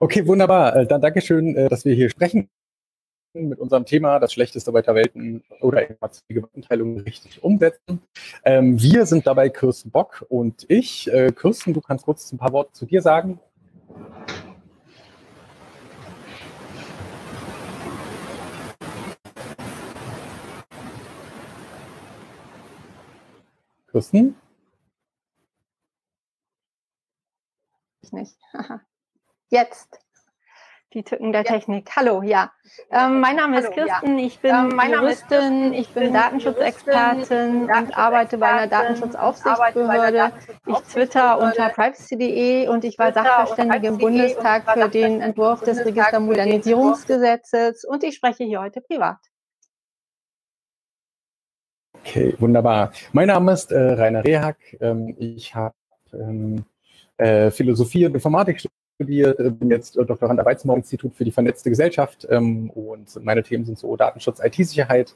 Okay, wunderbar. Äh, dann Dankeschön, äh, dass wir hier sprechen mit unserem Thema das Schlechteste weiter Welten oder die Gewaltenteilung richtig umsetzen. Ähm, wir sind dabei Kirsten Bock und ich. Äh, Kirsten, du kannst kurz ein paar Worte zu dir sagen. Kirsten? Ich nicht. Jetzt. Die Tücken der Technik. Hallo, ja. Ähm, mein Name ist Kirsten, ich bin ähm, Juristin, ich bin Datenschutzexpertin und arbeite bei einer Datenschutzaufsichtsbehörde. Ich twitter unter privacy.de und ich war Sachverständige im Bundestag für den Entwurf des Registermodernisierungsgesetzes und ich spreche hier heute privat. Okay, wunderbar. Mein Name ist äh, Rainer Rehak. Ähm, ich habe ähm, äh, Philosophie und Informatik studiert, äh, bin jetzt Doktorand am Weizmann-Institut für die vernetzte Gesellschaft ähm, und meine Themen sind so Datenschutz, IT-Sicherheit.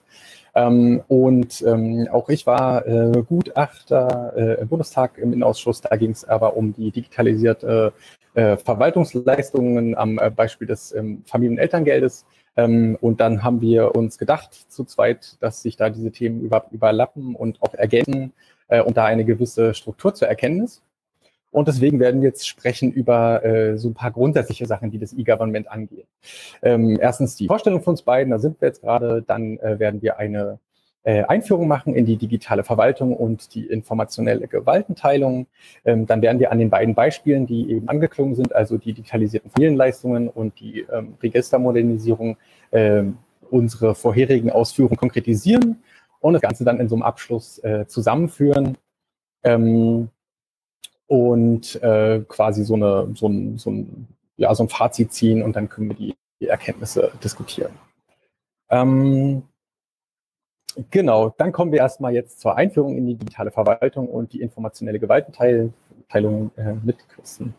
Ähm, und ähm, auch ich war äh, Gutachter äh, im Bundestag im Innenausschuss. Da ging es aber um die digitalisierte äh, Verwaltungsleistungen am äh, Beispiel des ähm, Familien- und Elterngeldes. Ähm, und dann haben wir uns gedacht zu zweit, dass sich da diese Themen über, überlappen und auch ergänzen äh, und da eine gewisse Struktur zur Erkenntnis. Und deswegen werden wir jetzt sprechen über äh, so ein paar grundsätzliche Sachen, die das E-Government angeht. Ähm, erstens die Vorstellung von uns beiden, da sind wir jetzt gerade. Dann äh, werden wir eine äh, Einführung machen in die digitale Verwaltung und die informationelle Gewaltenteilung. Ähm, dann werden wir an den beiden Beispielen, die eben angeklungen sind, also die digitalisierten Familienleistungen und die ähm, Registermodernisierung, äh, unsere vorherigen Ausführungen konkretisieren und das Ganze dann in so einem Abschluss äh, zusammenführen. Ähm, und äh, quasi so, eine, so, ein, so, ein, ja, so ein Fazit ziehen und dann können wir die, die Erkenntnisse diskutieren. Ähm, genau, dann kommen wir erstmal jetzt zur Einführung in die digitale Verwaltung und die informationelle Gewaltenteilung äh, mit Christen.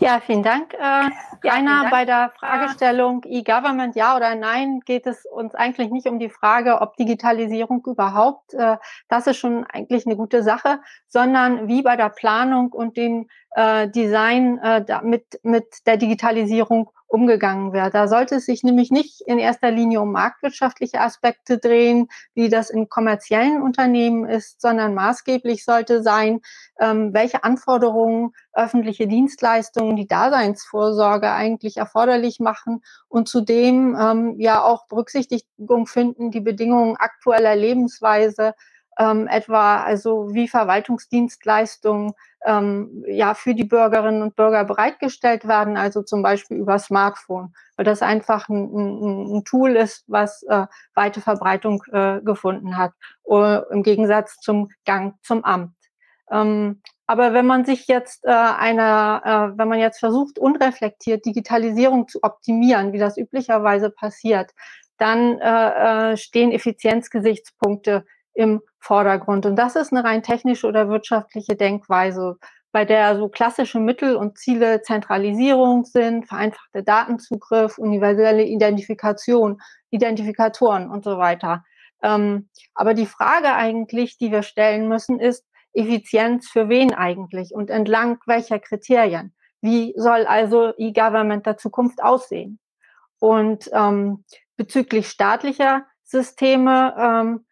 Ja, vielen Dank. Äh, ja, Rainer, Dank. bei der Fragestellung E-Government ja oder nein geht es uns eigentlich nicht um die Frage, ob Digitalisierung überhaupt, äh, das ist schon eigentlich eine gute Sache, sondern wie bei der Planung und dem äh, Design äh, mit, mit der Digitalisierung umgegangen wird. Da sollte es sich nämlich nicht in erster Linie um marktwirtschaftliche Aspekte drehen, wie das in kommerziellen Unternehmen ist, sondern maßgeblich sollte sein, ähm, welche Anforderungen öffentliche Dienstleistungen die Daseinsvorsorge eigentlich erforderlich machen und zudem ähm, ja auch Berücksichtigung finden, die Bedingungen aktueller Lebensweise, ähm, etwa also wie Verwaltungsdienstleistungen ähm, ja für die Bürgerinnen und Bürger bereitgestellt werden, also zum Beispiel über Smartphone, weil das einfach ein, ein, ein Tool ist, was äh, weite Verbreitung äh, gefunden hat, im Gegensatz zum Gang zum Amt. Ähm, aber wenn man sich jetzt äh, einer, äh, wenn man jetzt versucht, unreflektiert Digitalisierung zu optimieren, wie das üblicherweise passiert, dann äh, äh stehen Effizienzgesichtspunkte im Vordergrund. Und das ist eine rein technische oder wirtschaftliche Denkweise, bei der so klassische Mittel und Ziele Zentralisierung sind, vereinfachte Datenzugriff, universelle Identifikation, Identifikatoren und so weiter. Ähm, aber die Frage eigentlich, die wir stellen müssen, ist Effizienz für wen eigentlich und entlang welcher Kriterien? Wie soll also E-Government der Zukunft aussehen? Und ähm, bezüglich staatlicher Systeme ähm,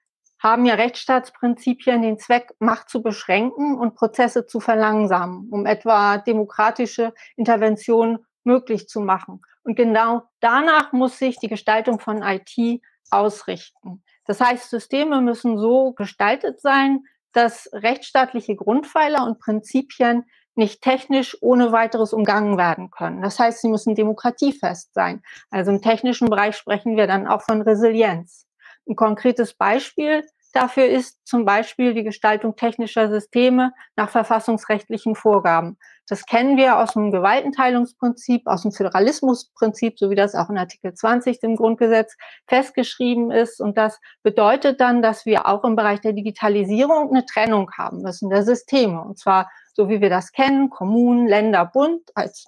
haben ja Rechtsstaatsprinzipien den Zweck, Macht zu beschränken und Prozesse zu verlangsamen, um etwa demokratische Interventionen möglich zu machen. Und genau danach muss sich die Gestaltung von IT ausrichten. Das heißt, Systeme müssen so gestaltet sein, dass rechtsstaatliche Grundpfeiler und Prinzipien nicht technisch ohne weiteres umgangen werden können. Das heißt, sie müssen demokratiefest sein. Also im technischen Bereich sprechen wir dann auch von Resilienz. Ein konkretes Beispiel dafür ist zum Beispiel die Gestaltung technischer Systeme nach verfassungsrechtlichen Vorgaben. Das kennen wir aus dem Gewaltenteilungsprinzip, aus dem Föderalismusprinzip, so wie das auch in Artikel 20 im Grundgesetz festgeschrieben ist. Und das bedeutet dann, dass wir auch im Bereich der Digitalisierung eine Trennung haben müssen der Systeme. Und zwar so wie wir das kennen, Kommunen, Länder, Bund als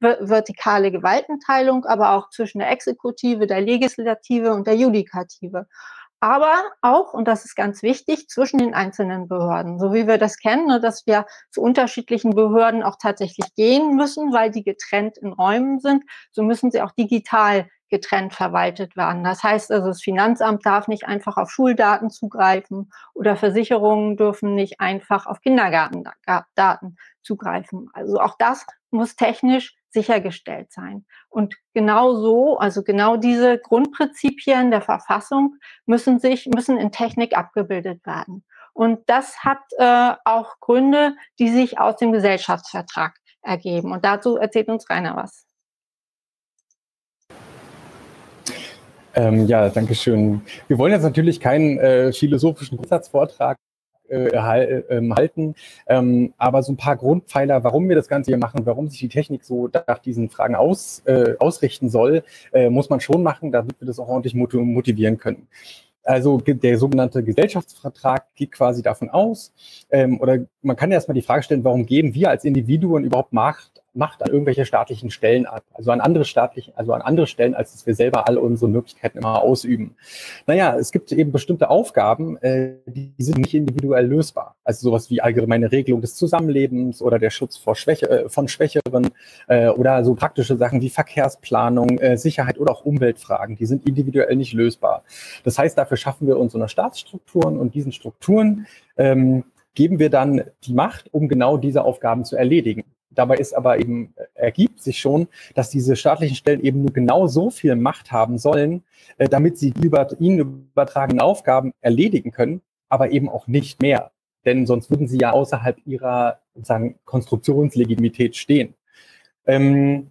vertikale Gewaltenteilung, aber auch zwischen der Exekutive, der Legislative und der Judikative. Aber auch, und das ist ganz wichtig, zwischen den einzelnen Behörden. So wie wir das kennen, ne, dass wir zu unterschiedlichen Behörden auch tatsächlich gehen müssen, weil die getrennt in Räumen sind, so müssen sie auch digital getrennt verwaltet werden. Das heißt also, das Finanzamt darf nicht einfach auf Schuldaten zugreifen oder Versicherungen dürfen nicht einfach auf Kindergartendaten zugreifen. Also auch das muss technisch sichergestellt sein. Und genau so, also genau diese Grundprinzipien der Verfassung müssen sich, müssen in Technik abgebildet werden. Und das hat äh, auch Gründe, die sich aus dem Gesellschaftsvertrag ergeben. Und dazu erzählt uns Rainer was. Ähm, ja, danke schön. Wir wollen jetzt natürlich keinen äh, philosophischen Grundsatzvortrag halten. Ähm, aber so ein paar Grundpfeiler, warum wir das Ganze hier machen, warum sich die Technik so nach diesen Fragen aus, äh, ausrichten soll, äh, muss man schon machen, damit wir das auch ordentlich motivieren können. Also der sogenannte Gesellschaftsvertrag geht quasi davon aus, ähm, oder man kann erstmal die Frage stellen, warum geben wir als Individuen überhaupt Macht Macht an irgendwelche staatlichen Stellen ab, also an andere staatlichen, also an andere Stellen, als dass wir selber all unsere Möglichkeiten immer ausüben. Naja, es gibt eben bestimmte Aufgaben, äh, die sind nicht individuell lösbar. Also sowas wie allgemeine Regelung des Zusammenlebens oder der Schutz vor Schwäche, äh, von Schwächeren äh, oder so praktische Sachen wie Verkehrsplanung, äh, Sicherheit oder auch Umweltfragen, die sind individuell nicht lösbar. Das heißt, dafür schaffen wir unsere Staatsstrukturen und diesen Strukturen ähm, geben wir dann die Macht, um genau diese Aufgaben zu erledigen. Dabei ist aber eben, ergibt sich schon, dass diese staatlichen Stellen eben nur genau so viel Macht haben sollen, äh, damit sie die über, ihnen übertragenen Aufgaben erledigen können, aber eben auch nicht mehr. Denn sonst würden sie ja außerhalb ihrer sozusagen Konstruktionslegitimität stehen. Ähm,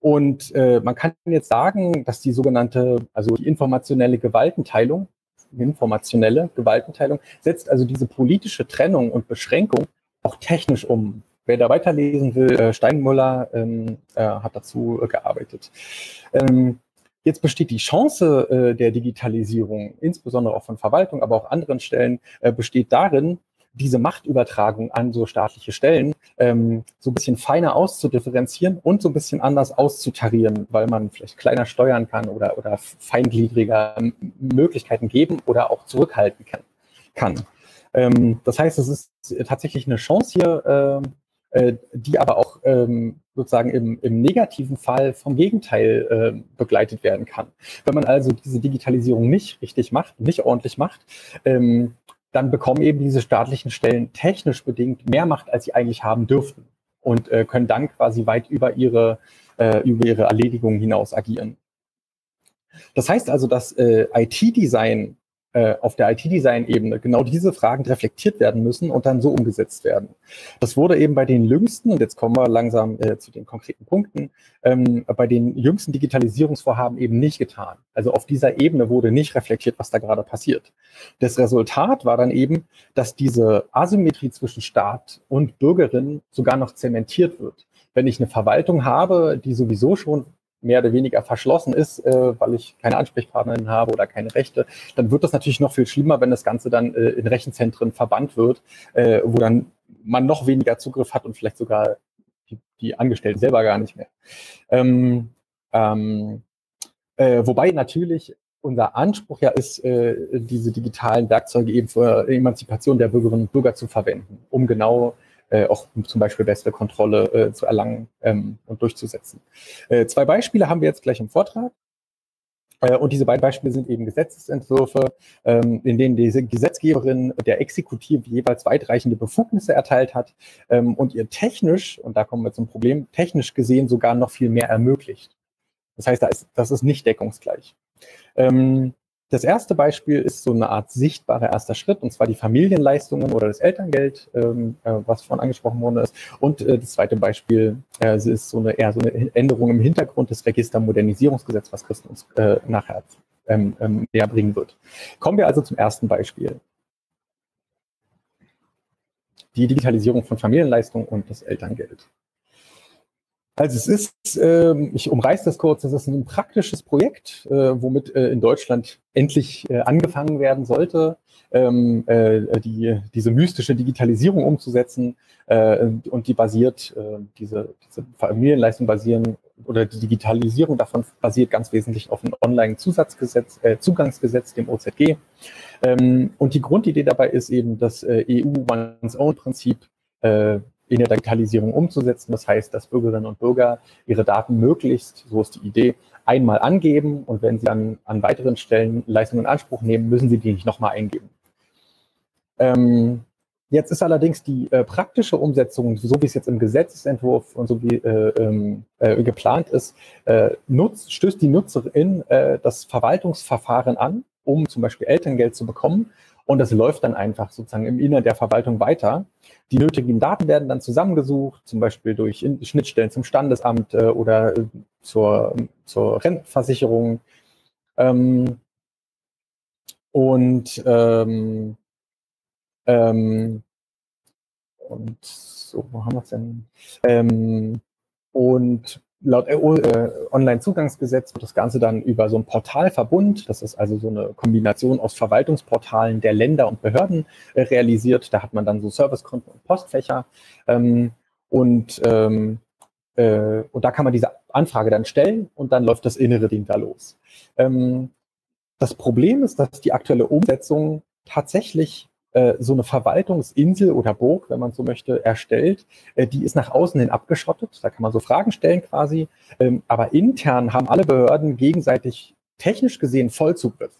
und äh, man kann jetzt sagen, dass die sogenannte, also die informationelle Gewaltenteilung, informationelle Gewaltenteilung, setzt also diese politische Trennung und Beschränkung auch technisch um. Wer da weiterlesen will, äh, Steinmüller ähm, äh, hat dazu äh, gearbeitet. Ähm, jetzt besteht die Chance äh, der Digitalisierung, insbesondere auch von Verwaltung, aber auch anderen Stellen, äh, besteht darin, diese Machtübertragung an so staatliche Stellen ähm, so ein bisschen feiner auszudifferenzieren und so ein bisschen anders auszutarieren, weil man vielleicht kleiner steuern kann oder, oder feingliedriger Möglichkeiten geben oder auch zurückhalten kann. kann. Ähm, das heißt, es ist tatsächlich eine Chance hier, äh, die aber auch ähm, sozusagen im, im negativen Fall vom Gegenteil äh, begleitet werden kann. Wenn man also diese Digitalisierung nicht richtig macht, nicht ordentlich macht, ähm, dann bekommen eben diese staatlichen Stellen technisch bedingt mehr Macht, als sie eigentlich haben dürften und äh, können dann quasi weit über ihre, äh, über ihre Erledigung hinaus agieren. Das heißt also, dass äh, IT-Design äh, auf der IT-Design-Ebene genau diese Fragen reflektiert werden müssen und dann so umgesetzt werden. Das wurde eben bei den jüngsten, und jetzt kommen wir langsam äh, zu den konkreten Punkten, ähm, bei den jüngsten Digitalisierungsvorhaben eben nicht getan. Also auf dieser Ebene wurde nicht reflektiert, was da gerade passiert. Das Resultat war dann eben, dass diese Asymmetrie zwischen Staat und Bürgerin sogar noch zementiert wird. Wenn ich eine Verwaltung habe, die sowieso schon mehr oder weniger verschlossen ist, äh, weil ich keine Ansprechpartnerin habe oder keine Rechte, dann wird das natürlich noch viel schlimmer, wenn das Ganze dann äh, in Rechenzentren verbannt wird, äh, wo dann man noch weniger Zugriff hat und vielleicht sogar die, die Angestellten selber gar nicht mehr. Ähm, ähm, äh, wobei natürlich unser Anspruch ja ist, äh, diese digitalen Werkzeuge eben für Emanzipation der Bürgerinnen und Bürger zu verwenden, um genau äh, auch zum Beispiel bessere Kontrolle äh, zu erlangen ähm, und durchzusetzen. Äh, zwei Beispiele haben wir jetzt gleich im Vortrag. Äh, und diese beiden Beispiele sind eben Gesetzesentwürfe, ähm, in denen die Gesetzgeberin der Exekutive jeweils weitreichende Befugnisse erteilt hat ähm, und ihr technisch, und da kommen wir zum Problem, technisch gesehen sogar noch viel mehr ermöglicht. Das heißt, das ist nicht deckungsgleich. Ähm, das erste Beispiel ist so eine Art sichtbarer erster Schritt, und zwar die Familienleistungen oder das Elterngeld, ähm, äh, was vorhin angesprochen worden ist. Und äh, das zweite Beispiel äh, ist so eine eher so eine Änderung im Hintergrund des Registermodernisierungsgesetzes, was Christen uns äh, nachher ähm, ähm, näher bringen wird. Kommen wir also zum ersten Beispiel. Die Digitalisierung von Familienleistungen und das Elterngeld. Also es ist, äh, ich umreiße das kurz, es ist ein praktisches Projekt, äh, womit äh, in Deutschland endlich äh, angefangen werden sollte, ähm, äh, die, diese mystische Digitalisierung umzusetzen. Äh, und die basiert, äh, diese, diese Familienleistungen basieren oder die Digitalisierung davon basiert ganz wesentlich auf einem Online-Zusatzgesetz, Zugangsgesetz, dem OZG. Ähm, und die Grundidee dabei ist eben, das EU-One's-Own-Prinzip in der Digitalisierung umzusetzen. Das heißt, dass Bürgerinnen und Bürger ihre Daten möglichst, so ist die Idee, einmal angeben und wenn sie an, an weiteren Stellen Leistungen in Anspruch nehmen, müssen sie die nicht nochmal eingeben. Ähm, jetzt ist allerdings die äh, praktische Umsetzung, so wie es jetzt im Gesetzesentwurf und so wie äh, ähm, äh, geplant ist, äh, nutzt, stößt die Nutzerin äh, das Verwaltungsverfahren an, um zum Beispiel Elterngeld zu bekommen. Und das läuft dann einfach sozusagen im Innern der Verwaltung weiter. Die nötigen Daten werden dann zusammengesucht, zum Beispiel durch Schnittstellen zum Standesamt äh, oder zur, zur Rentenversicherung. Ähm, und ähm, ähm, und so, wo haben wir es denn? Ähm, und laut äh, Online-Zugangsgesetz wird das Ganze dann über so ein Portalverbund, das ist also so eine Kombination aus Verwaltungsportalen der Länder und Behörden äh, realisiert. Da hat man dann so Servicekonten und Postfächer. Ähm, und, ähm, äh, und da kann man diese Anfrage dann stellen und dann läuft das innere Ding da los. Ähm, das Problem ist, dass die aktuelle Umsetzung tatsächlich so eine Verwaltungsinsel oder Burg, wenn man so möchte, erstellt. Äh, die ist nach außen hin abgeschottet. Da kann man so Fragen stellen quasi. Ähm, aber intern haben alle Behörden gegenseitig technisch gesehen Vollzugriff.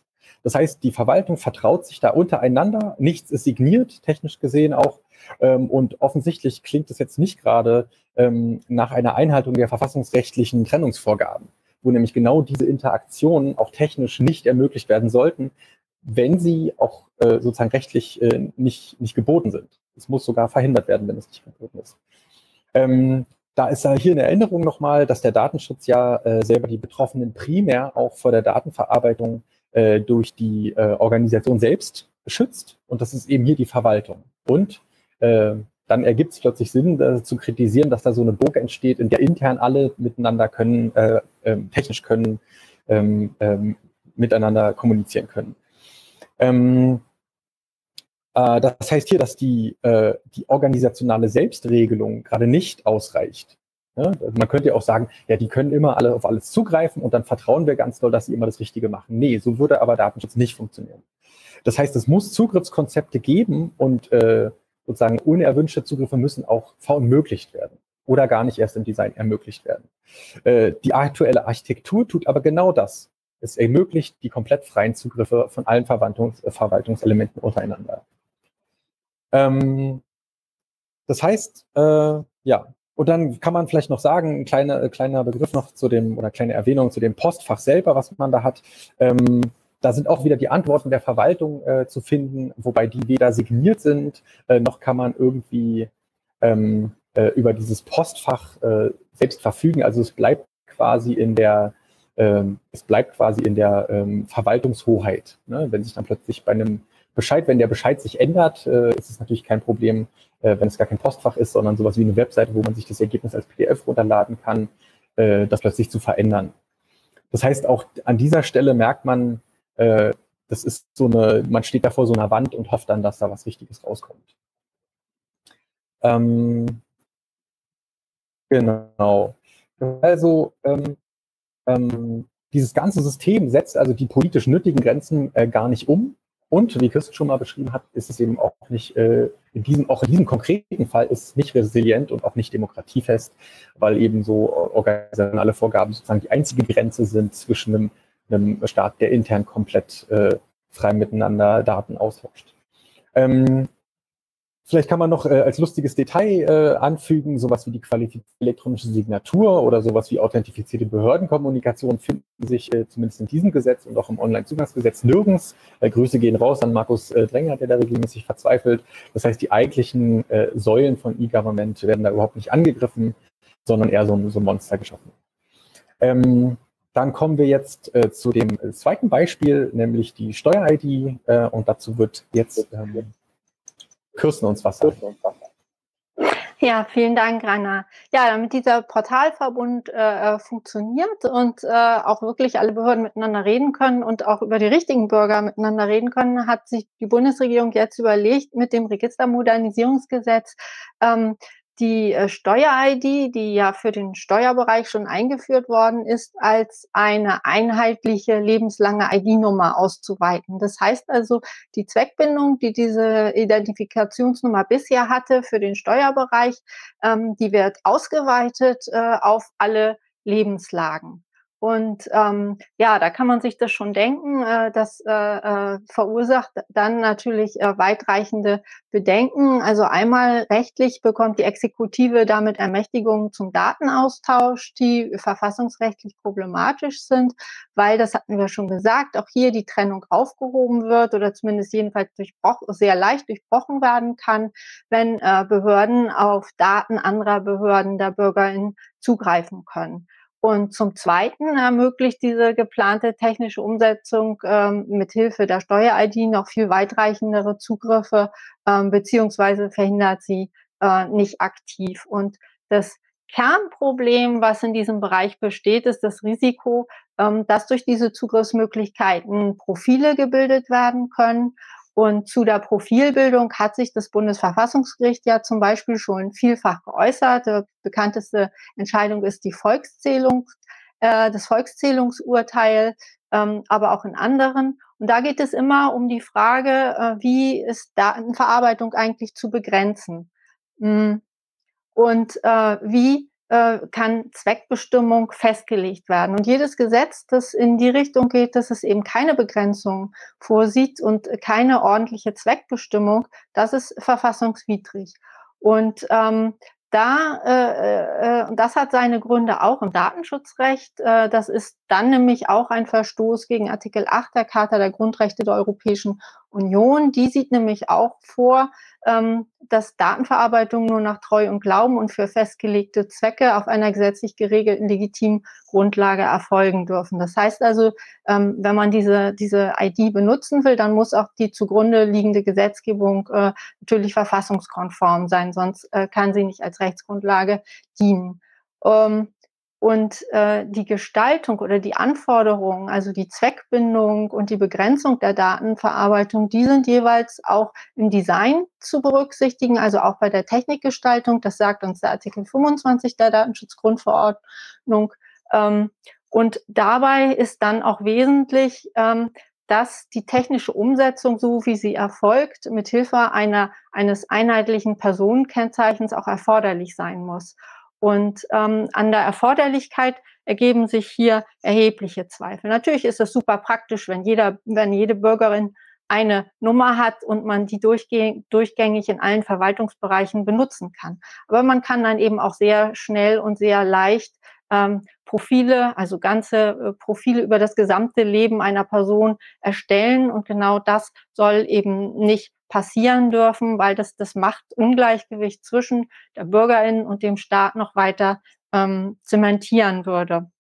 Das heißt, die Verwaltung vertraut sich da untereinander. Nichts ist signiert, technisch gesehen auch. Ähm, und offensichtlich klingt es jetzt nicht gerade ähm, nach einer Einhaltung der verfassungsrechtlichen Trennungsvorgaben, wo nämlich genau diese Interaktionen auch technisch nicht ermöglicht werden sollten, wenn sie auch äh, sozusagen rechtlich äh, nicht, nicht geboten sind. Es muss sogar verhindert werden, wenn es nicht geboten ist. Ähm, da ist hier eine Erinnerung nochmal, dass der Datenschutz ja äh, selber die Betroffenen primär auch vor der Datenverarbeitung äh, durch die äh, Organisation selbst schützt. Und das ist eben hier die Verwaltung. Und äh, dann ergibt es plötzlich Sinn, äh, zu kritisieren, dass da so eine Burg entsteht, in der intern alle miteinander können, äh, äh, technisch können, ähm, ähm, miteinander kommunizieren können. Ähm, äh, das heißt hier, dass die, äh, die organisationale Selbstregelung gerade nicht ausreicht. Ja, also man könnte ja auch sagen, ja, die können immer alle auf alles zugreifen und dann vertrauen wir ganz doll, dass sie immer das Richtige machen. Nee, so würde aber Datenschutz nicht funktionieren. Das heißt, es muss Zugriffskonzepte geben und äh, sozusagen unerwünschte Zugriffe müssen auch verunmöglicht werden oder gar nicht erst im Design ermöglicht werden. Äh, die aktuelle Architektur tut aber genau das. Es ermöglicht die komplett freien Zugriffe von allen Verwaltungs äh, Verwaltungselementen untereinander. Ähm, das heißt, äh, ja, und dann kann man vielleicht noch sagen, ein kleiner, äh, kleiner Begriff noch zu dem, oder kleine Erwähnung zu dem Postfach selber, was man da hat. Ähm, da sind auch wieder die Antworten der Verwaltung äh, zu finden, wobei die weder signiert sind, äh, noch kann man irgendwie ähm, äh, über dieses Postfach äh, selbst verfügen. Also es bleibt quasi in der ähm, es bleibt quasi in der ähm, Verwaltungshoheit. Ne? Wenn sich dann plötzlich bei einem Bescheid, wenn der Bescheid sich ändert, äh, ist es natürlich kein Problem, äh, wenn es gar kein Postfach ist, sondern sowas wie eine Webseite, wo man sich das Ergebnis als PDF runterladen kann, äh, das plötzlich zu verändern. Das heißt, auch an dieser Stelle merkt man, äh, das ist so eine, man steht da vor so einer Wand und hofft dann, dass da was Richtiges rauskommt. Ähm, genau. Also, ähm, ähm, dieses ganze System setzt also die politisch nötigen Grenzen äh, gar nicht um. Und wie Christen schon mal beschrieben hat, ist es eben auch nicht, äh, in diesem, auch in diesem konkreten Fall ist es nicht resilient und auch nicht demokratiefest, weil eben so organisationale Vorgaben sozusagen die einzige Grenze sind zwischen einem, einem Staat, der intern komplett äh, frei miteinander Daten austauscht. Ähm, Vielleicht kann man noch äh, als lustiges Detail äh, anfügen, sowas wie die qualifizierte elektronische Signatur oder sowas wie authentifizierte Behördenkommunikation finden sich äh, zumindest in diesem Gesetz und auch im Onlinezugangsgesetz nirgends. Äh, Grüße gehen raus an Markus äh, Dränger, der da regelmäßig verzweifelt. Das heißt, die eigentlichen äh, Säulen von E-Government werden da überhaupt nicht angegriffen, sondern eher so, so ein Monster geschaffen. Ähm, dann kommen wir jetzt äh, zu dem zweiten Beispiel, nämlich die Steuer-ID. Äh, und dazu wird jetzt ähm, Kirsten uns was sagen. Ja, vielen Dank, Rainer. Ja, damit dieser Portalverbund äh, äh, funktioniert und äh, auch wirklich alle Behörden miteinander reden können und auch über die richtigen Bürger miteinander reden können, hat sich die Bundesregierung jetzt überlegt, mit dem Registermodernisierungsgesetz ähm, die äh, Steuer-ID, die ja für den Steuerbereich schon eingeführt worden ist, als eine einheitliche lebenslange ID-Nummer auszuweiten. Das heißt also, die Zweckbindung, die diese Identifikationsnummer bisher hatte für den Steuerbereich, ähm, die wird ausgeweitet äh, auf alle Lebenslagen. Und ähm, ja, da kann man sich das schon denken. Äh, das äh, äh, verursacht dann natürlich äh, weitreichende Bedenken. Also einmal rechtlich bekommt die Exekutive damit Ermächtigungen zum Datenaustausch, die verfassungsrechtlich problematisch sind, weil, das hatten wir schon gesagt, auch hier die Trennung aufgehoben wird oder zumindest jedenfalls sehr leicht durchbrochen werden kann, wenn äh, Behörden auf Daten anderer Behörden der Bürgerin zugreifen können. Und zum Zweiten ermöglicht diese geplante technische Umsetzung ähm, mit Hilfe der Steuer-ID noch viel weitreichendere Zugriffe ähm, beziehungsweise verhindert sie äh, nicht aktiv. Und das Kernproblem, was in diesem Bereich besteht, ist das Risiko, ähm, dass durch diese Zugriffsmöglichkeiten Profile gebildet werden können und zu der Profilbildung hat sich das Bundesverfassungsgericht ja zum Beispiel schon vielfach geäußert. Die bekannteste Entscheidung ist die Volkszählung, äh, das Volkszählungsurteil, ähm, aber auch in anderen. Und da geht es immer um die Frage, äh, wie ist Datenverarbeitung eigentlich zu begrenzen? Mm. Und äh, wie äh, kann Zweckbestimmung festgelegt werden. Und jedes Gesetz, das in die Richtung geht, dass es eben keine Begrenzung vorsieht und keine ordentliche Zweckbestimmung, das ist verfassungswidrig. Und ähm, da, äh, äh, das hat seine Gründe auch im Datenschutzrecht. Äh, das ist dann nämlich auch ein Verstoß gegen Artikel 8 der Charta der Grundrechte der Europäischen Union. Die sieht nämlich auch vor, ähm, dass Datenverarbeitung nur nach Treu und Glauben und für festgelegte Zwecke auf einer gesetzlich geregelten legitimen Grundlage erfolgen dürfen. Das heißt also, ähm, wenn man diese, diese ID benutzen will, dann muss auch die zugrunde liegende Gesetzgebung äh, natürlich verfassungskonform sein, sonst äh, kann sie nicht als Rechtsgrundlage dienen. Ähm, und äh, die Gestaltung oder die Anforderungen, also die Zweckbindung und die Begrenzung der Datenverarbeitung, die sind jeweils auch im Design zu berücksichtigen, also auch bei der Technikgestaltung. Das sagt uns der Artikel 25 der Datenschutzgrundverordnung. Ähm, und dabei ist dann auch wesentlich, ähm, dass die technische Umsetzung, so wie sie erfolgt, mit Hilfe einer, eines einheitlichen Personenkennzeichens auch erforderlich sein muss. Und ähm, an der Erforderlichkeit ergeben sich hier erhebliche Zweifel. Natürlich ist es super praktisch, wenn jeder, wenn jede Bürgerin eine Nummer hat und man die durchgängig in allen Verwaltungsbereichen benutzen kann. Aber man kann dann eben auch sehr schnell und sehr leicht ähm, Profile, also ganze äh, Profile über das gesamte Leben einer Person erstellen. Und genau das soll eben nicht passieren dürfen, weil das das Machtungleichgewicht zwischen der Bürgerin und dem Staat noch weiter ähm, zementieren würde.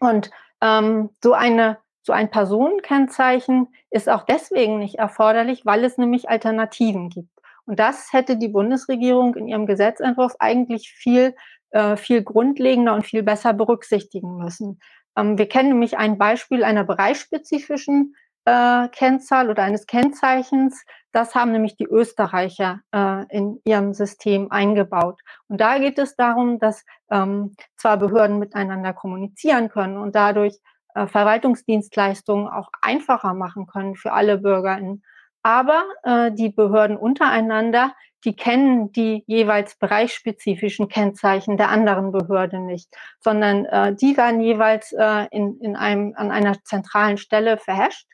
Und ähm, so eine so ein Personenkennzeichen ist auch deswegen nicht erforderlich, weil es nämlich Alternativen gibt. Und das hätte die Bundesregierung in ihrem Gesetzentwurf eigentlich viel, äh, viel grundlegender und viel besser berücksichtigen müssen. Ähm, wir kennen nämlich ein Beispiel einer bereichsspezifischen äh, Kennzahl oder eines Kennzeichens. Das haben nämlich die Österreicher äh, in ihrem System eingebaut. Und da geht es darum, dass ähm, zwar Behörden miteinander kommunizieren können und dadurch äh, Verwaltungsdienstleistungen auch einfacher machen können für alle BürgerInnen. Aber äh, die Behörden untereinander, die kennen die jeweils bereichsspezifischen Kennzeichen der anderen Behörde nicht, sondern äh, die werden jeweils äh, in, in einem, an einer zentralen Stelle verhasht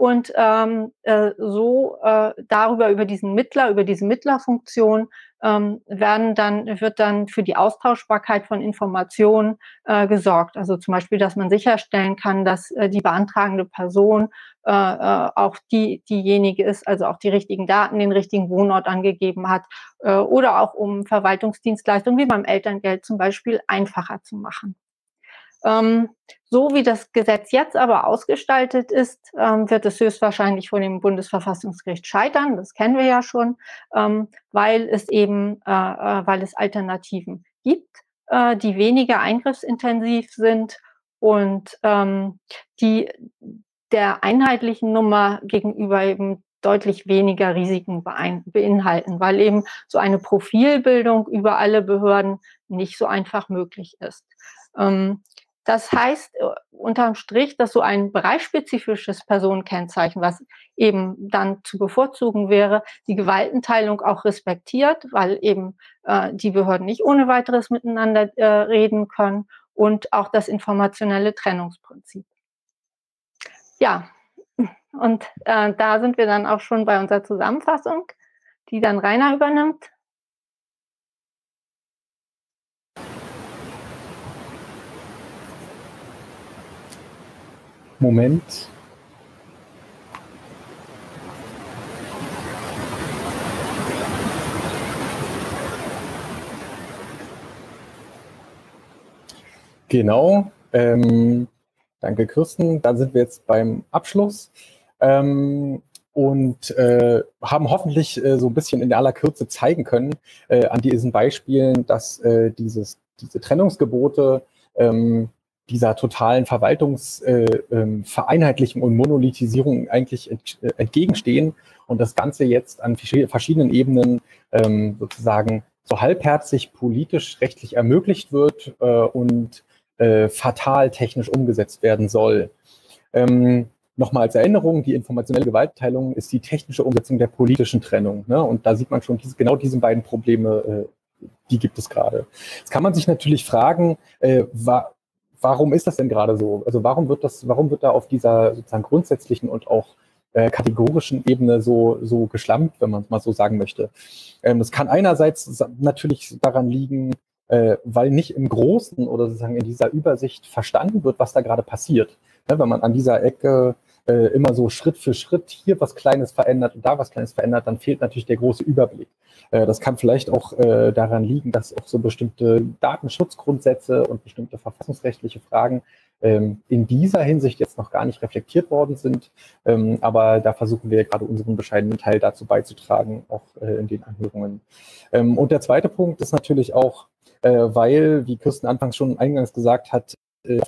und ähm, äh, so äh, darüber über diesen Mittler, über diese Mittlerfunktion ähm, werden dann wird dann für die Austauschbarkeit von Informationen äh, gesorgt. Also zum Beispiel, dass man sicherstellen kann, dass äh, die beantragende Person äh, äh, auch die diejenige ist, also auch die richtigen Daten, den richtigen Wohnort angegeben hat, äh, oder auch um Verwaltungsdienstleistungen wie beim Elterngeld zum Beispiel einfacher zu machen. Ähm, so wie das Gesetz jetzt aber ausgestaltet ist, ähm, wird es höchstwahrscheinlich vor dem Bundesverfassungsgericht scheitern. Das kennen wir ja schon, ähm, weil es eben, äh, äh, weil es Alternativen gibt, äh, die weniger eingriffsintensiv sind und ähm, die der einheitlichen Nummer gegenüber eben deutlich weniger Risiken beinhalten, weil eben so eine Profilbildung über alle Behörden nicht so einfach möglich ist. Ähm, das heißt äh, unterm Strich, dass so ein bereichsspezifisches Personenkennzeichen, was eben dann zu bevorzugen wäre, die Gewaltenteilung auch respektiert, weil eben äh, die Behörden nicht ohne weiteres miteinander äh, reden können und auch das informationelle Trennungsprinzip. Ja, und äh, da sind wir dann auch schon bei unserer Zusammenfassung, die dann Rainer übernimmt. Moment. Genau. Ähm, danke, Kirsten. Da sind wir jetzt beim Abschluss. Ähm, und äh, haben hoffentlich äh, so ein bisschen in aller Kürze zeigen können äh, an diesen Beispielen, dass äh, dieses, diese Trennungsgebote ähm, dieser totalen Verwaltungsvereinheitlichung äh, ähm, und Monolithisierung eigentlich ent, äh, entgegenstehen und das Ganze jetzt an verschiedenen Ebenen ähm, sozusagen so halbherzig politisch rechtlich ermöglicht wird äh, und äh, fatal technisch umgesetzt werden soll. Ähm, Nochmal als Erinnerung, die informationelle Gewaltteilung ist die technische Umsetzung der politischen Trennung. Ne? Und da sieht man schon diese, genau diese beiden Probleme, äh, die gibt es gerade. Jetzt kann man sich natürlich fragen, äh, wa warum ist das denn gerade so? Also warum wird das, warum wird da auf dieser sozusagen grundsätzlichen und auch äh, kategorischen Ebene so, so geschlampt, wenn man es mal so sagen möchte? Ähm, das kann einerseits natürlich daran liegen, äh, weil nicht im Großen oder sozusagen in dieser Übersicht verstanden wird, was da gerade passiert. Ja, wenn man an dieser Ecke äh, immer so Schritt für Schritt hier was Kleines verändert und da was Kleines verändert, dann fehlt natürlich der große Überblick. Äh, das kann vielleicht auch äh, daran liegen, dass auch so bestimmte Datenschutzgrundsätze und bestimmte verfassungsrechtliche Fragen ähm, in dieser Hinsicht jetzt noch gar nicht reflektiert worden sind. Ähm, aber da versuchen wir gerade unseren bescheidenen Teil dazu beizutragen, auch äh, in den Anhörungen. Ähm, und der zweite Punkt ist natürlich auch, äh, weil, wie Kirsten anfangs schon eingangs gesagt hat, äh,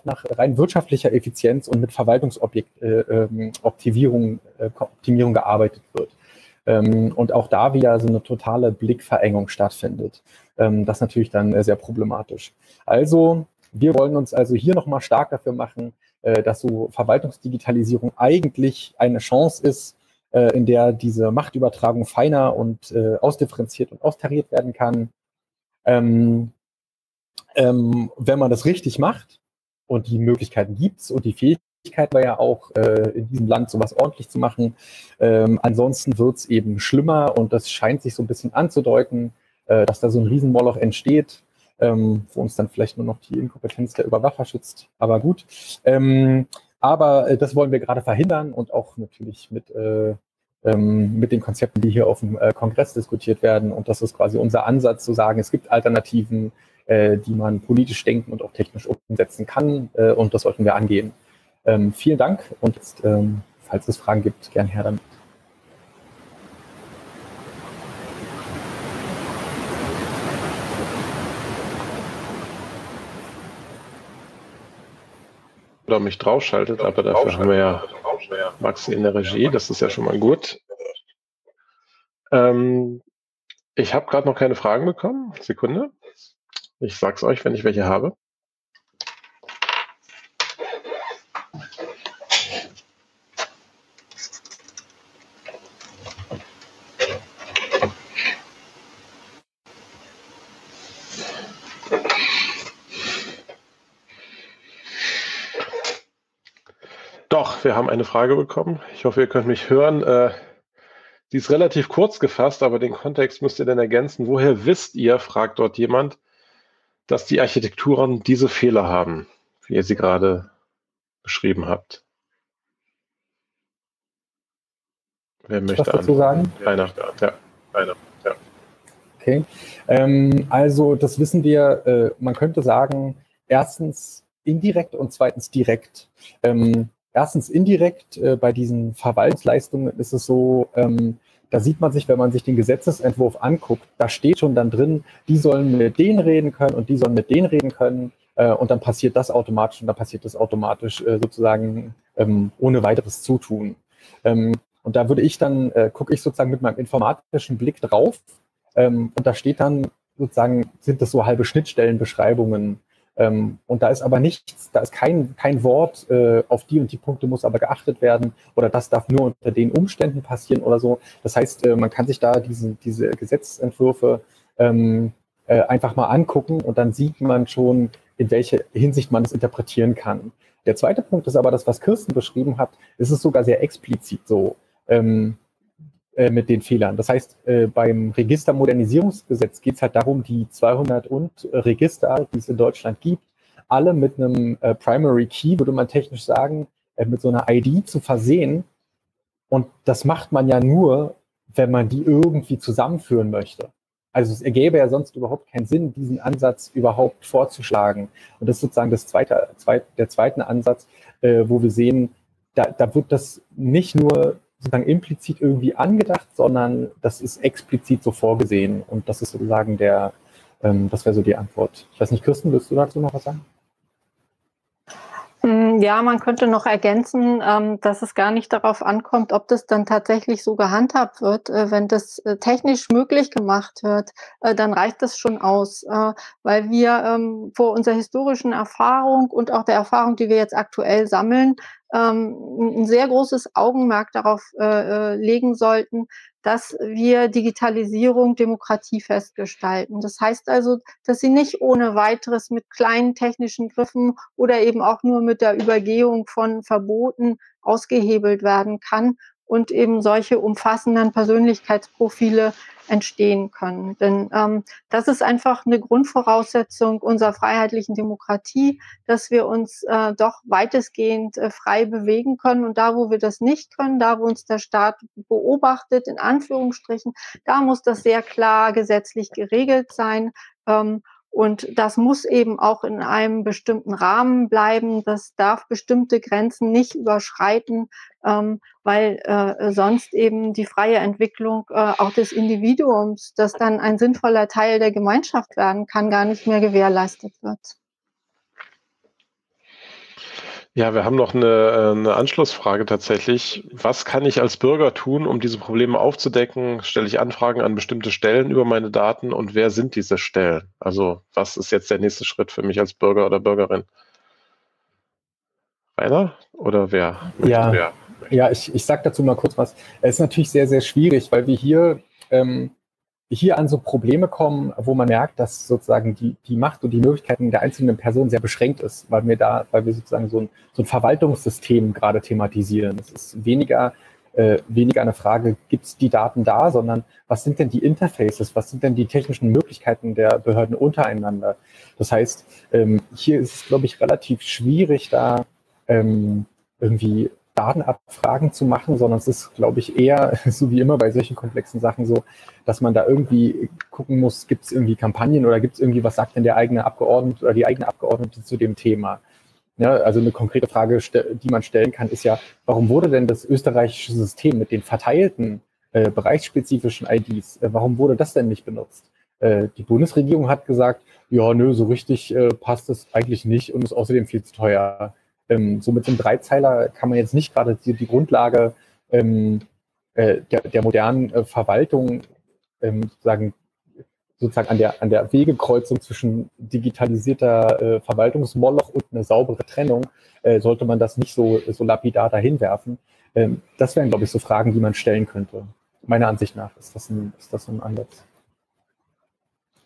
nach rein wirtschaftlicher Effizienz und mit Verwaltungsoptimierung äh, äh, Optimierung gearbeitet wird. Ähm, und auch da wieder so eine totale Blickverengung stattfindet. Ähm, das ist natürlich dann sehr problematisch. Also, wir wollen uns also hier nochmal stark dafür machen, dass so Verwaltungsdigitalisierung eigentlich eine Chance ist, in der diese Machtübertragung feiner und ausdifferenziert und austariert werden kann. Ähm, ähm, wenn man das richtig macht, und die Möglichkeiten gibt's und die Fähigkeit war ja auch, äh, in diesem Land sowas ordentlich zu machen. Ähm, ansonsten wird's eben schlimmer und das scheint sich so ein bisschen anzudeuten, äh, dass da so ein Riesenmoloch entsteht, ähm, wo uns dann vielleicht nur noch die Inkompetenz der Überwacher schützt. Aber gut. Ähm, aber äh, das wollen wir gerade verhindern und auch natürlich mit, äh, ähm, mit den Konzepten, die hier auf dem äh, Kongress diskutiert werden. Und das ist quasi unser Ansatz, zu sagen, es gibt Alternativen, äh, die man politisch denken und auch technisch umsetzen kann. Äh, und das sollten wir angehen. Ähm, vielen Dank und jetzt, ähm, falls es Fragen gibt, gern her damit. oder mich draufschaltet, aber dafür haben wir ja Max in der Regie, das ist ja schon mal gut. Ähm, ich habe gerade noch keine Fragen bekommen. Sekunde. Ich sag's euch, wenn ich welche habe. Doch, wir haben eine Frage bekommen. Ich hoffe, ihr könnt mich hören. Äh, die ist relativ kurz gefasst, aber den Kontext müsst ihr dann ergänzen. Woher wisst ihr, fragt dort jemand, dass die Architekturen diese Fehler haben, wie ihr sie gerade beschrieben habt. Wer möchte was dazu sagen? Einer, ja, einer, ja. Okay, ähm, also das wissen wir, äh, man könnte sagen, erstens indirekt und zweitens direkt. Ähm, erstens indirekt äh, bei diesen Verwaltungsleistungen ist es so, ähm, da sieht man sich, wenn man sich den Gesetzesentwurf anguckt, da steht schon dann drin, die sollen mit denen reden können und die sollen mit denen reden können. Äh, und dann passiert das automatisch und dann passiert das automatisch äh, sozusagen ähm, ohne weiteres Zutun. Ähm, Und da würde ich dann, äh, gucke ich sozusagen mit meinem informatischen Blick drauf ähm, und da steht dann sozusagen, sind das so halbe Schnittstellenbeschreibungen. Ähm, und da ist aber nichts, da ist kein, kein Wort, äh, auf die und die Punkte muss aber geachtet werden oder das darf nur unter den Umständen passieren oder so. Das heißt, äh, man kann sich da diese, diese Gesetzentwürfe ähm, äh, einfach mal angucken und dann sieht man schon, in welche Hinsicht man es interpretieren kann. Der zweite Punkt ist aber das, was Kirsten beschrieben hat, ist es sogar sehr explizit so ähm, äh, mit den Fehlern. Das heißt, äh, beim Registermodernisierungsgesetz geht es halt darum, die 200 und Register, die es in Deutschland gibt, alle mit einem äh, Primary Key, würde man technisch sagen, äh, mit so einer ID zu versehen. Und das macht man ja nur, wenn man die irgendwie zusammenführen möchte. Also es ergäbe ja sonst überhaupt keinen Sinn, diesen Ansatz überhaupt vorzuschlagen. Und das ist sozusagen das zweite, zweit, der zweite Ansatz, äh, wo wir sehen, da, da wird das nicht nur sozusagen implizit irgendwie angedacht, sondern das ist explizit so vorgesehen. Und das ist sozusagen der, ähm, das wäre so die Antwort. Ich weiß nicht, Kirsten, willst du dazu noch was sagen? Mm, ja, man könnte noch ergänzen, ähm, dass es gar nicht darauf ankommt, ob das dann tatsächlich so gehandhabt wird. Äh, wenn das äh, technisch möglich gemacht wird, äh, dann reicht das schon aus, weil wir ähm, vor unserer historischen Erfahrung und auch der Erfahrung, die wir jetzt aktuell sammeln, ein sehr großes Augenmerk darauf legen sollten, dass wir Digitalisierung demokratiefest gestalten. Das heißt also, dass sie nicht ohne weiteres mit kleinen technischen Griffen oder eben auch nur mit der Übergehung von Verboten ausgehebelt werden kann und eben solche umfassenden Persönlichkeitsprofile entstehen können. Denn ähm, das ist einfach eine Grundvoraussetzung unserer freiheitlichen Demokratie, dass wir uns äh, doch weitestgehend äh, frei bewegen können. Und da, wo wir das nicht können, da, wo uns der Staat beobachtet, in Anführungsstrichen, da muss das sehr klar gesetzlich geregelt sein. Ähm, und das muss eben auch in einem bestimmten Rahmen bleiben. Das darf bestimmte Grenzen nicht überschreiten, ähm, weil äh, sonst eben die freie Entwicklung äh, auch des Individuums, das dann ein sinnvoller Teil der Gemeinschaft werden kann, gar nicht mehr gewährleistet wird. Ja, wir haben noch eine, äh, eine, Anschlussfrage tatsächlich. Was kann ich als Bürger tun, um diese Probleme aufzudecken? Stelle ich Anfragen an bestimmte Stellen über meine Daten und wer sind diese Stellen? Also was ist jetzt der nächste Schritt für mich als Bürger oder Bürgerin? Rainer oder wer? Ja, wer? ja ich, ich sage dazu mal kurz was. Es ist natürlich sehr, sehr schwierig, weil wir hier ähm, hier an so Probleme kommen, wo man merkt, dass sozusagen die, die Macht und die Möglichkeiten der einzelnen Person sehr beschränkt ist, weil wir da, weil wir sozusagen so ein, so ein Verwaltungssystem gerade thematisieren. Es ist weniger, äh, weniger eine Frage, gibt es die Daten da, sondern was sind denn die Interfaces, was sind denn die technischen Möglichkeiten der Behörden untereinander? Das heißt, ähm, hier ist es, glaube ich, relativ schwierig, da ähm, irgendwie Datenabfragen zu machen, sondern es ist, glaube ich, eher so wie immer bei solchen komplexen Sachen so, dass man da irgendwie gucken muss, gibt es irgendwie Kampagnen oder gibt es irgendwie, was sagt denn der eigene Abgeordnete oder die eigene Abgeordnete zu dem Thema? Ja, also eine konkrete Frage, die man stellen kann, ist ja, warum wurde denn das österreichische System mit den verteilten äh, bereichsspezifischen IDs, äh, warum wurde das denn nicht benutzt? Äh, die Bundesregierung hat gesagt, ja, nö, so richtig äh, passt es eigentlich nicht und ist außerdem viel zu teuer ähm, so mit dem Dreizeiler kann man jetzt nicht gerade die, die Grundlage ähm, äh, der, der, modernen äh, Verwaltung ähm, sozusagen, sozusagen an der, an der Wegekreuzung zwischen digitalisierter äh, Verwaltungsmoloch und eine saubere Trennung, äh, sollte man das nicht so, so lapidar dahin werfen. Ähm, das wären, glaube ich, so Fragen, die man stellen könnte. Meiner Ansicht nach ist das ein, ist das ein Ansatz.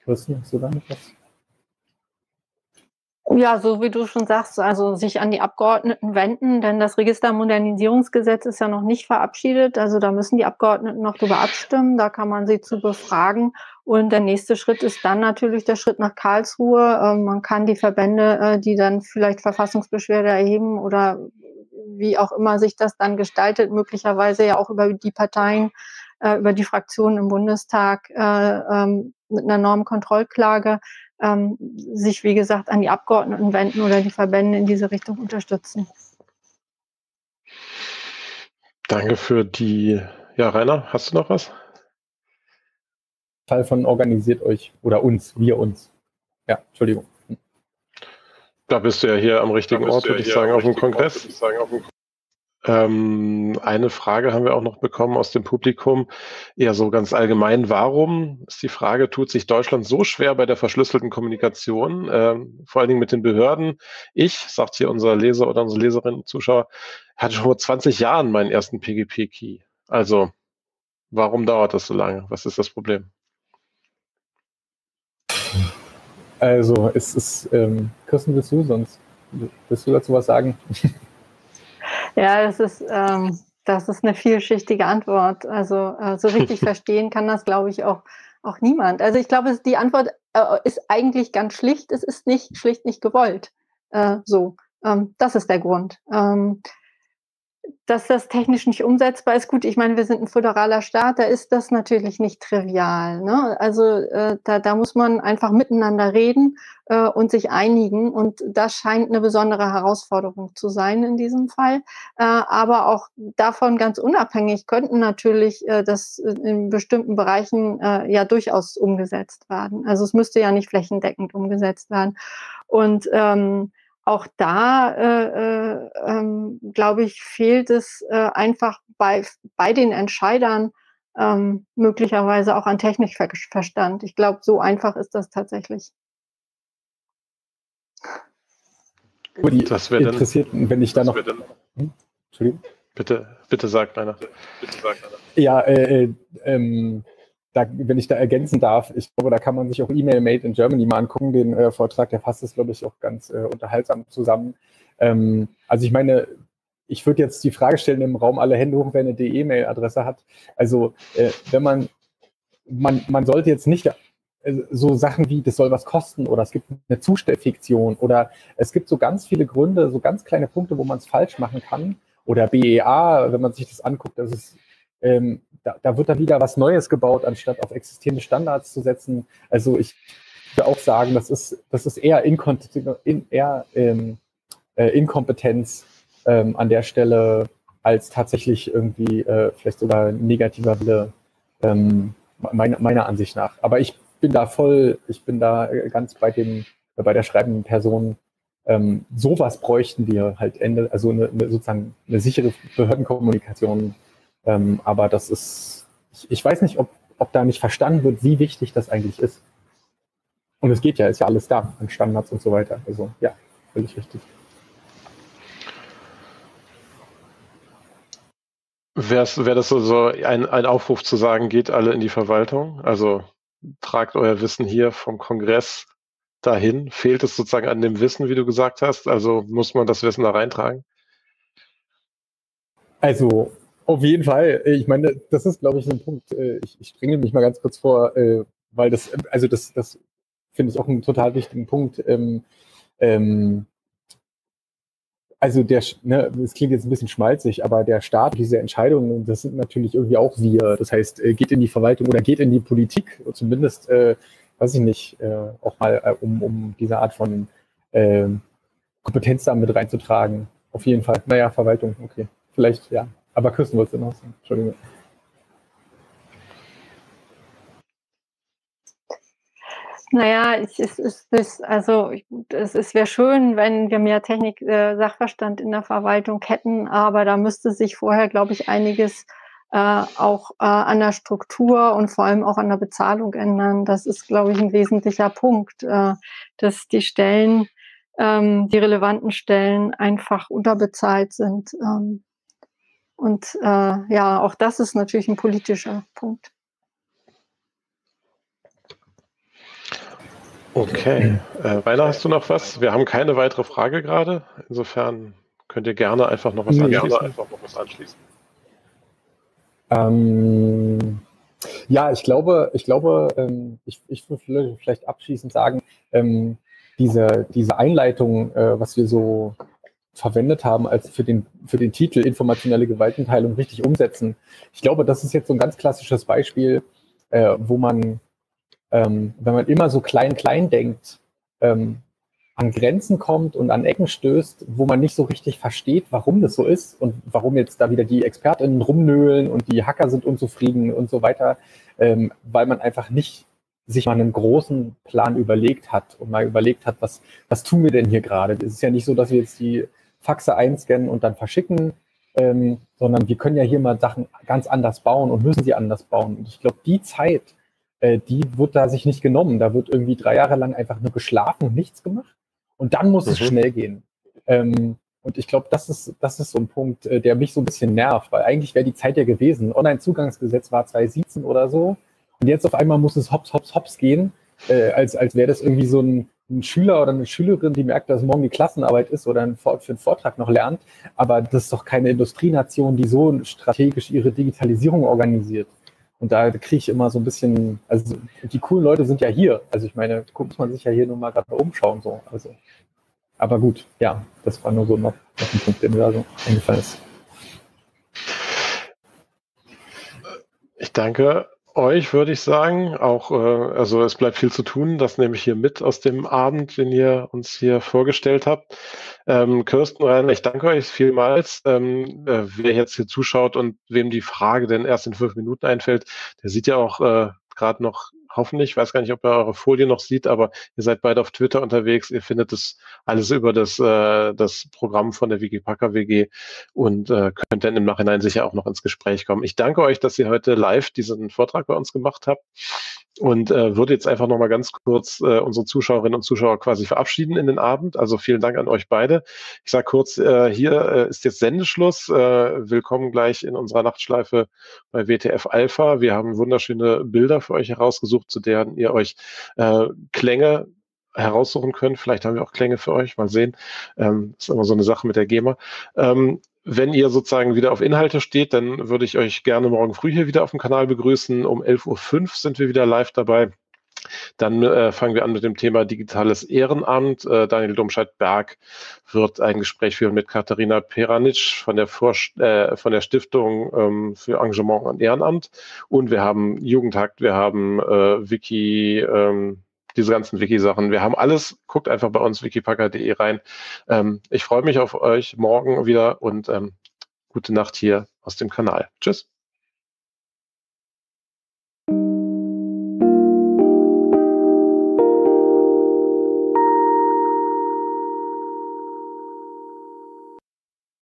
Kirsten, hast du da noch was? Ja, so wie du schon sagst, also sich an die Abgeordneten wenden, denn das Registermodernisierungsgesetz ist ja noch nicht verabschiedet. Also da müssen die Abgeordneten noch drüber abstimmen. Da kann man sie zu befragen. Und der nächste Schritt ist dann natürlich der Schritt nach Karlsruhe. Ähm, man kann die Verbände, äh, die dann vielleicht Verfassungsbeschwerde erheben oder wie auch immer sich das dann gestaltet, möglicherweise ja auch über die Parteien, äh, über die Fraktionen im Bundestag äh, ähm, mit einer Normkontrollklage ähm, sich, wie gesagt, an die Abgeordneten wenden oder die Verbände in diese Richtung unterstützen. Danke für die. Ja, Rainer, hast du noch was? Teil von organisiert euch oder uns, wir uns. Ja, Entschuldigung. Da bist du ja hier am richtigen Ort, würde ich sagen, auf dem Kongress. Ähm, eine Frage haben wir auch noch bekommen aus dem Publikum. Eher so ganz allgemein. Warum ist die Frage, tut sich Deutschland so schwer bei der verschlüsselten Kommunikation, ähm, vor allen Dingen mit den Behörden? Ich, sagt hier unser Leser oder unsere Leserin und Zuschauer, hatte schon vor 20 Jahren meinen ersten PGP-Key. Also, warum dauert das so lange? Was ist das Problem? Also, es ist, ähm, Kirsten, willst du sonst, willst du dazu was sagen? Ja, das ist, ähm, das ist eine vielschichtige Antwort. Also äh, so richtig verstehen kann das, glaube ich, auch, auch niemand. Also ich glaube, die Antwort äh, ist eigentlich ganz schlicht. Es ist nicht schlicht nicht gewollt. Äh, so, ähm, das ist der Grund. Ähm, dass das technisch nicht umsetzbar ist. Gut, ich meine, wir sind ein föderaler Staat, da ist das natürlich nicht trivial. Ne? Also äh, da, da muss man einfach miteinander reden äh, und sich einigen. Und das scheint eine besondere Herausforderung zu sein in diesem Fall. Äh, aber auch davon ganz unabhängig könnten natürlich äh, das in bestimmten Bereichen äh, ja durchaus umgesetzt werden. Also es müsste ja nicht flächendeckend umgesetzt werden. Und ähm, auch da, äh, äh, ähm, glaube ich, fehlt es äh, einfach bei, bei den Entscheidern ähm, möglicherweise auch an Technikverstand. Ich glaube, so einfach ist das tatsächlich. Die das Interessierten, wenn ich da noch. Hm? Entschuldigung. Bitte, bitte sag einer. Bitte sag einer. Ja, äh, äh, ähm, da, wenn ich da ergänzen darf, ich glaube, da kann man sich auch E-Mail Made in Germany mal angucken, den äh, Vortrag, der fasst es, glaube ich, auch ganz äh, unterhaltsam zusammen. Ähm, also ich meine, ich würde jetzt die Frage stellen im Raum alle Hände hoch, wer eine DE-Mail-Adresse hat. Also äh, wenn man, man, man sollte jetzt nicht äh, so Sachen wie, das soll was kosten oder es gibt eine Zustellfiktion oder es gibt so ganz viele Gründe, so ganz kleine Punkte, wo man es falsch machen kann. Oder BEA, wenn man sich das anguckt, das ist ähm, da, da wird dann wieder was Neues gebaut, anstatt auf existierende Standards zu setzen. Also ich würde auch sagen, das ist, das ist eher, Inkon in, eher ähm, äh, Inkompetenz ähm, an der Stelle als tatsächlich irgendwie äh, vielleicht sogar negativer Wille ähm, meiner, meiner Ansicht nach. Aber ich bin da voll, ich bin da ganz bei dem, bei der schreibenden Person. Ähm, sowas bräuchten wir halt Ende, also eine, eine sozusagen eine sichere Behördenkommunikation ähm, aber das ist, ich, ich weiß nicht, ob, ob da nicht verstanden wird, wie wichtig das eigentlich ist. Und es geht ja, ist ja alles da an Standards und so weiter. Also ja, völlig richtig. Wäre wär das so, so ein, ein Aufruf zu sagen, geht alle in die Verwaltung? Also tragt euer Wissen hier vom Kongress dahin? Fehlt es sozusagen an dem Wissen, wie du gesagt hast? Also muss man das Wissen da reintragen? Also auf jeden Fall. Ich meine, das ist, glaube ich, ein Punkt. Äh, ich, ich strenge mich mal ganz kurz vor, äh, weil das, also das, das finde ich auch einen total wichtigen Punkt. Ähm, ähm, also der, ne, es klingt jetzt ein bisschen schmalzig, aber der Staat, diese Entscheidungen, das sind natürlich irgendwie auch wir. Das heißt, äh, geht in die Verwaltung oder geht in die Politik, zumindest, äh, weiß ich nicht, äh, auch mal äh, um, um diese Art von äh, Kompetenz da mit reinzutragen. Auf jeden Fall. Naja, Verwaltung, okay. Vielleicht, ja. Aber Kirsten wolltest du noch sagen. Entschuldigung. Naja, es ist, es ist also es, es wäre schön, wenn wir mehr Technik-Sachverstand äh, in der Verwaltung hätten, aber da müsste sich vorher, glaube ich, einiges äh, auch äh, an der Struktur und vor allem auch an der Bezahlung ändern. Das ist, glaube ich, ein wesentlicher Punkt, äh, dass die Stellen, ähm, die relevanten Stellen einfach unterbezahlt sind. Ähm, und äh, ja, auch das ist natürlich ein politischer Punkt. Okay. Äh, Rainer, hast du noch was? Wir haben keine weitere Frage gerade. Insofern könnt ihr gerne einfach noch was anschließen. Gerne einfach noch was anschließen. Ähm, ja, ich glaube, ich glaube, ähm, ich, ich würde vielleicht abschließend sagen, ähm, diese, diese Einleitung, äh, was wir so verwendet haben als für den, für den Titel informationelle Gewaltenteilung richtig umsetzen. Ich glaube, das ist jetzt so ein ganz klassisches Beispiel, äh, wo man, ähm, wenn man immer so klein, klein denkt, ähm, an Grenzen kommt und an Ecken stößt, wo man nicht so richtig versteht, warum das so ist und warum jetzt da wieder die ExpertInnen rumnöhlen und die Hacker sind unzufrieden und so weiter, ähm, weil man einfach nicht sich mal einen großen Plan überlegt hat und mal überlegt hat, was, was tun wir denn hier gerade? Es ist ja nicht so, dass wir jetzt die Faxe einscannen und dann verschicken, ähm, sondern wir können ja hier mal Sachen ganz anders bauen und müssen sie anders bauen. Und ich glaube, die Zeit, äh, die wird da sich nicht genommen. Da wird irgendwie drei Jahre lang einfach nur geschlafen und nichts gemacht. Und dann muss mhm. es schnell gehen. Ähm, und ich glaube, das ist, das ist so ein Punkt, äh, der mich so ein bisschen nervt, weil eigentlich wäre die Zeit ja gewesen. Online-Zugangsgesetz war 2017 oder so. Und jetzt auf einmal muss es hops, hops, hops gehen, äh, als, als wäre das irgendwie so ein, ein Schüler oder eine Schülerin, die merkt, dass morgen die Klassenarbeit ist oder für einen Vortrag noch lernt. Aber das ist doch keine Industrienation, die so strategisch ihre Digitalisierung organisiert. Und da kriege ich immer so ein bisschen, also die coolen Leute sind ja hier. Also ich meine, guckt man sich ja hier nur mal gerade umschauen. So. Also, aber gut, ja, das war nur so noch, noch ein Punkt, der mir da so eingefallen ist. Ich danke euch, würde ich sagen. Auch, äh, also es bleibt viel zu tun. Das nehme ich hier mit aus dem Abend, den ihr uns hier vorgestellt habt. Ähm, Kirsten Reiner, ich danke euch vielmals. Ähm, äh, wer jetzt hier zuschaut und wem die Frage denn erst in fünf Minuten einfällt, der sieht ja auch äh, gerade noch hoffentlich, ich weiß gar nicht, ob ihr eure Folie noch sieht, aber ihr seid beide auf Twitter unterwegs. Ihr findet das alles über das, äh, das Programm von der Wikipacker WG und äh, könnt dann im Nachhinein sicher auch noch ins Gespräch kommen. Ich danke euch, dass ihr heute live diesen Vortrag bei uns gemacht habt und äh, würde jetzt einfach nochmal ganz kurz äh, unsere Zuschauerinnen und Zuschauer quasi verabschieden in den Abend. Also vielen Dank an euch beide. Ich sage kurz, äh, hier äh, ist jetzt Sendeschluss. Äh, willkommen gleich in unserer Nachtschleife bei WTF Alpha. Wir haben wunderschöne Bilder für euch herausgesucht, zu deren ihr euch äh, Klänge heraussuchen könnt. Vielleicht haben wir auch Klänge für euch. Mal sehen. Ähm, ist immer so eine Sache mit der GEMA. Ähm, wenn ihr sozusagen wieder auf Inhalte steht, dann würde ich euch gerne morgen früh hier wieder auf dem Kanal begrüßen. Um 11.05 Uhr sind wir wieder live dabei. Dann äh, fangen wir an mit dem Thema digitales Ehrenamt. Äh, Daniel Domscheit-Berg wird ein Gespräch führen mit Katharina Peranitsch von der, Vorst äh, von der Stiftung ähm, für Engagement und Ehrenamt. Und wir haben Jugendhakt, wir haben äh, Wiki, ähm, diese ganzen Wiki-Sachen. Wir haben alles. Guckt einfach bei uns wikipacker.de rein. Ähm, ich freue mich auf euch morgen wieder und ähm, gute Nacht hier aus dem Kanal. Tschüss.